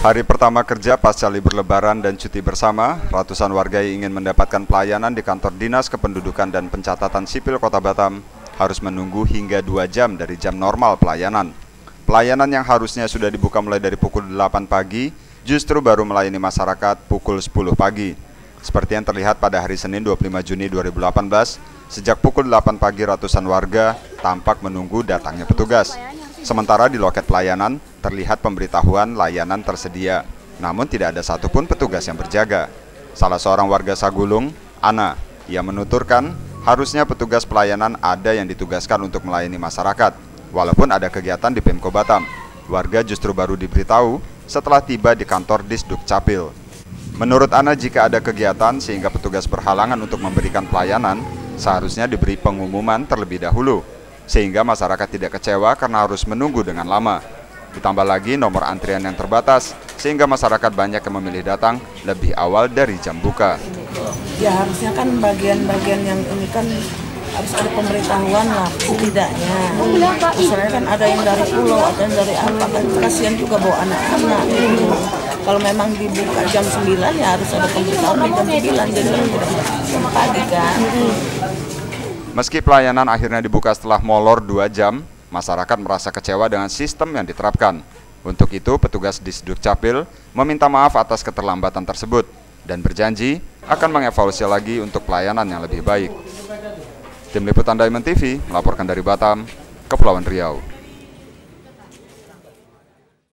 Hari pertama kerja pasca libur lebaran dan cuti bersama, ratusan warga yang ingin mendapatkan pelayanan di kantor Dinas Kependudukan dan Pencatatan Sipil Kota Batam harus menunggu hingga 2 jam dari jam normal pelayanan. Pelayanan yang harusnya sudah dibuka mulai dari pukul 8 pagi, justru baru melayani masyarakat pukul 10 pagi. Seperti yang terlihat pada hari Senin 25 Juni 2018, sejak pukul 8 pagi ratusan warga tampak menunggu datangnya petugas. Sementara di loket pelayanan, terlihat pemberitahuan layanan tersedia, namun tidak ada satupun petugas yang berjaga. Salah seorang warga Sagulung, Ana, ia menuturkan harusnya petugas pelayanan ada yang ditugaskan untuk melayani masyarakat, walaupun ada kegiatan di Pemko Batam. Warga justru baru diberitahu setelah tiba di kantor Disduk Capil. Menurut Ana, jika ada kegiatan sehingga petugas berhalangan untuk memberikan pelayanan, seharusnya diberi pengumuman terlebih dahulu sehingga masyarakat tidak kecewa karena harus menunggu dengan lama. Ditambah lagi nomor antrian yang terbatas, sehingga masyarakat banyak yang memilih datang lebih awal dari jam buka. Ya harusnya kan bagian-bagian yang ini kan harus ada pemberitahuan lah setidaknya. Soalnya kan ada yang dari pulau, ada yang dari apa kan kasihan juga bawa anak-anak gitu. Kalau memang dibuka jam 9 ya harus ada pemberitahuan di jam 9 jadi tidak jam pagi kan. Meski pelayanan akhirnya dibuka setelah molor 2 jam, masyarakat merasa kecewa dengan sistem yang diterapkan. Untuk itu, petugas di Sduk Capil meminta maaf atas keterlambatan tersebut dan berjanji akan mengevaluasi lagi untuk pelayanan yang lebih baik. Tim Liputan Diamond TV melaporkan dari Batam, Kepulauan Riau.